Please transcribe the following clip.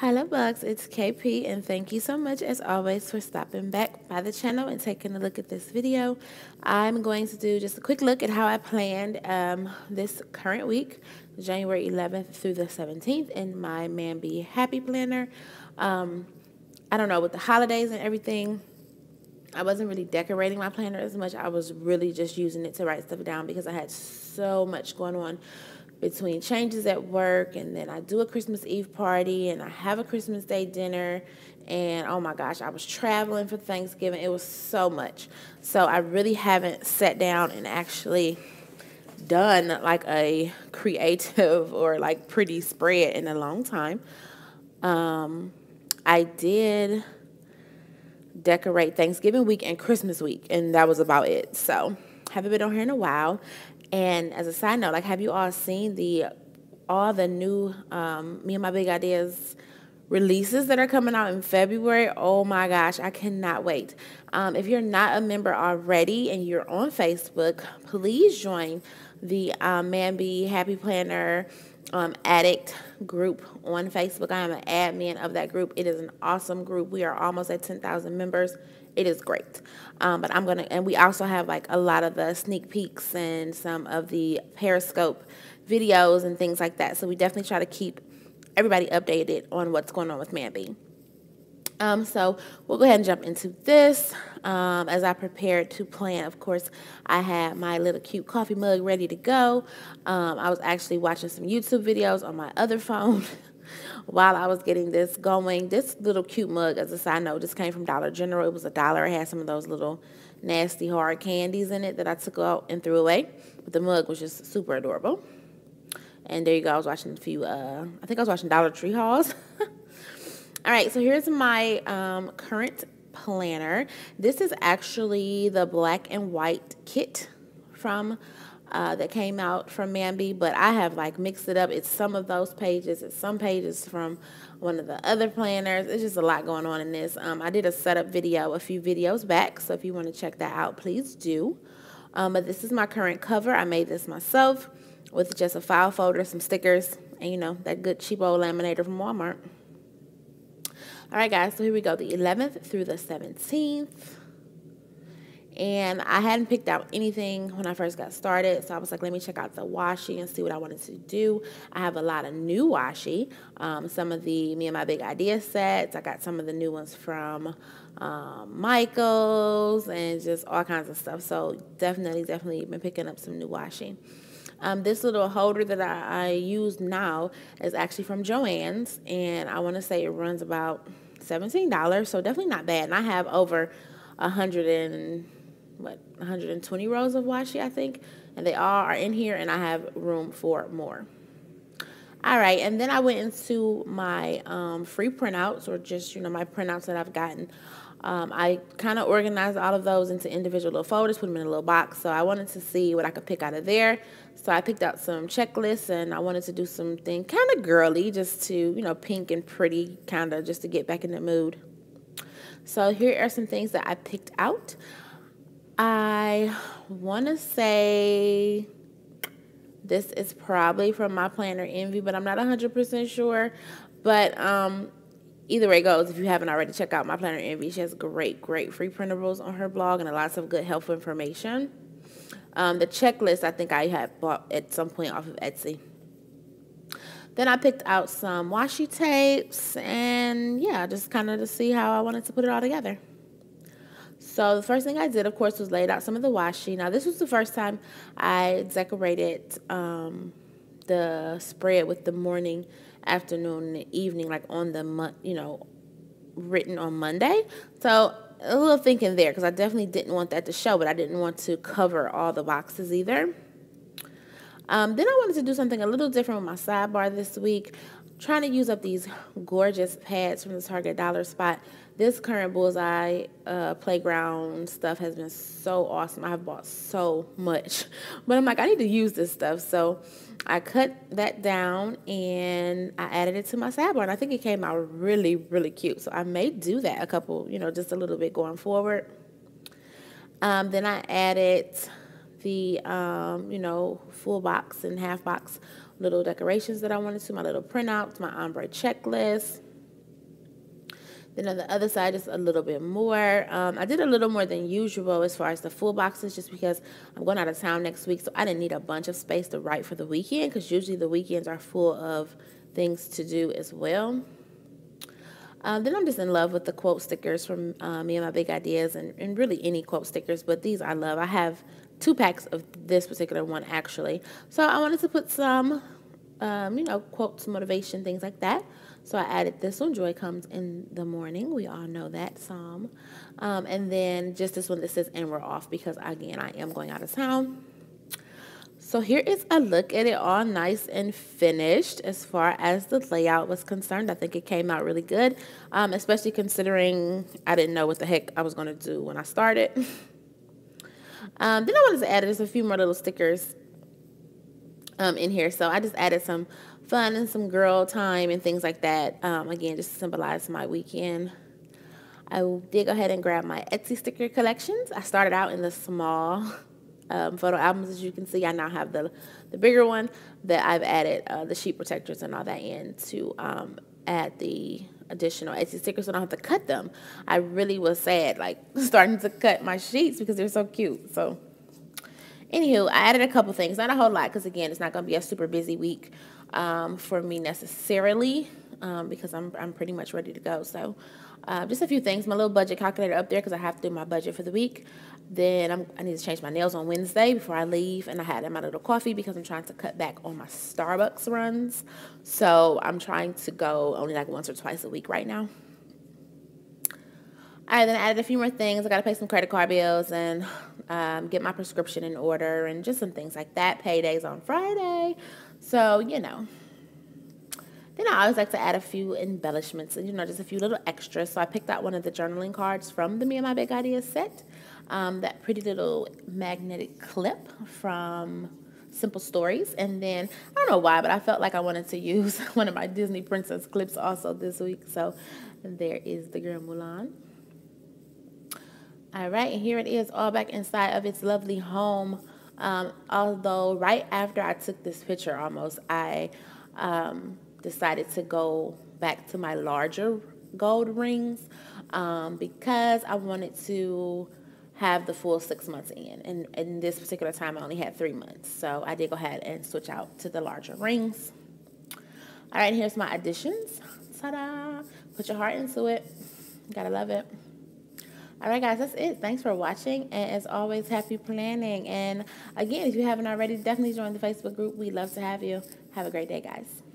Hello Bugs, it's KP and thank you so much as always for stopping back by the channel and taking a look at this video. I'm going to do just a quick look at how I planned um, this current week, January 11th through the 17th in my MAMBI Happy Planner. Um, I don't know, with the holidays and everything, I wasn't really decorating my planner as much. I was really just using it to write stuff down because I had so much going on between changes at work and then I do a Christmas Eve party and I have a Christmas Day dinner and oh my gosh, I was traveling for Thanksgiving. It was so much. So I really haven't sat down and actually done like a creative or like pretty spread in a long time. Um, I did decorate Thanksgiving week and Christmas week, and that was about it. So haven't been on here in a while. And as a side note, like, have you all seen the all the new um, me and my big ideas releases that are coming out in February? Oh my gosh, I cannot wait. Um, if you're not a member already and you're on Facebook, please join the um, Happy Planner um, Addict group on Facebook. I am an admin of that group. It is an awesome group. We are almost at 10,000 members it is great. Um, but I'm gonna, and we also have like a lot of the sneak peeks and some of the Periscope videos and things like that. So we definitely try to keep everybody updated on what's going on with MAMBI. Um, so we'll go ahead and jump into this. Um, as I prepared to plan, of course, I had my little cute coffee mug ready to go. Um, I was actually watching some YouTube videos on my other phone. While I was getting this going. This little cute mug, as a side note, just came from Dollar General. It was a dollar. It had some of those little nasty hard candies in it that I took out and threw away. But the mug was just super adorable. And there you go. I was watching a few, uh, I think I was watching Dollar Tree hauls. All right, so here's my um, current planner. This is actually the black and white kit from uh, that came out from MAMBI, but I have like mixed it up. It's some of those pages, it's some pages from one of the other planners. It's just a lot going on in this. Um, I did a setup video a few videos back, so if you want to check that out, please do. Um, but this is my current cover. I made this myself with just a file folder, some stickers, and you know, that good cheap old laminator from Walmart. All right, guys, so here we go, the 11th through the 17th and I hadn't picked out anything when I first got started. So I was like, let me check out the washi and see what I wanted to do. I have a lot of new washi. Um, some of the Me and My Big Idea sets. I got some of the new ones from um, Michaels and just all kinds of stuff. So definitely, definitely been picking up some new washi. Um, this little holder that I, I use now is actually from Joann's, and I want to say it runs about $17, so definitely not bad. And I have over a hundred and what 120 rows of washi, I think, and they all are in here, and I have room for more. All right, and then I went into my um, free printouts, or just you know my printouts that I've gotten. Um, I kind of organized all of those into individual little folders, put them in a little box. So I wanted to see what I could pick out of there. So I picked out some checklists, and I wanted to do something kind of girly, just to you know pink and pretty, kind of just to get back in the mood. So here are some things that I picked out. I want to say this is probably from my planner Envy, but I'm not 100% sure. But um, either way it goes, if you haven't already, check out my planner Envy. She has great, great free printables on her blog and lots of good helpful information. Um, the checklist I think I had bought at some point off of Etsy. Then I picked out some washi tapes and yeah, just kind of to see how I wanted to put it all together. So the first thing I did, of course, was laid out some of the washi. Now this was the first time I decorated um, the spread with the morning, afternoon, and evening, like on the you know, written on Monday. So a little thinking there because I definitely didn't want that to show, but I didn't want to cover all the boxes either. Um, then I wanted to do something a little different with my sidebar this week. I'm trying to use up these gorgeous pads from the Target Dollar Spot this current Bullseye uh, playground stuff has been so awesome. I have bought so much, but I'm like, I need to use this stuff. So I cut that down and I added it to my sidebar. And I think it came out really, really cute. So I may do that a couple, you know, just a little bit going forward. Um, then I added the, um, you know, full box and half box little decorations that I wanted to, my little printouts, my ombre checklist. Then on the other side, just a little bit more. Um, I did a little more than usual as far as the full boxes, just because I'm going out of town next week, so I didn't need a bunch of space to write for the weekend, because usually the weekends are full of things to do as well. Um, then I'm just in love with the quote stickers from uh, me and my big ideas, and, and really any quote stickers, but these I love. I have two packs of this particular one actually. So I wanted to put some, um, you know, quotes, motivation, things like that. So I added this one, Joy Comes in the Morning. We all know that psalm. Um, and then just this one that says, and we're off because, again, I am going out of town. So here is a look at it all nice and finished as far as the layout was concerned. I think it came out really good, um, especially considering I didn't know what the heck I was going to do when I started. um, then I wanted to add just a few more little stickers um, in here. So I just added some fun and some girl time and things like that. Um, again, just to symbolize my weekend. I did go ahead and grab my Etsy sticker collections. I started out in the small um, photo albums. As you can see, I now have the, the bigger one that I've added uh, the sheet protectors and all that in to um, add the additional Etsy stickers so I don't have to cut them. I really was sad, like starting to cut my sheets because they're so cute. So anywho, I added a couple things, not a whole lot because again, it's not going to be a super busy week um, for me necessarily um, because I'm, I'm pretty much ready to go. So uh, just a few things. My little budget calculator up there because I have to do my budget for the week. Then I'm, i need to change my nails on Wednesday before I leave. And I had my little coffee because I'm trying to cut back on my Starbucks runs. So I'm trying to go only like once or twice a week right now. Right, then I added a few more things. I got to pay some credit card bills and um, get my prescription in order and just some things like that. Paydays on Friday. So, you know. Then I always like to add a few embellishments and, you know, just a few little extras. So I picked out one of the journaling cards from the Me and My Big Ideas set. Um, that pretty little magnetic clip from Simple Stories. And then, I don't know why, but I felt like I wanted to use one of my Disney Princess clips also this week. So there is the girl Mulan. All right, and here it is all back inside of its lovely home. Um, although right after I took this picture almost, I um, decided to go back to my larger gold rings um, because I wanted to have the full six months in. And in this particular time, I only had three months. So I did go ahead and switch out to the larger rings. All right, here's my additions. Ta-da! Put your heart into it. Gotta love it. All right, guys, that's it. Thanks for watching. And as always, happy planning. And again, if you haven't already, definitely join the Facebook group. We'd love to have you. Have a great day, guys.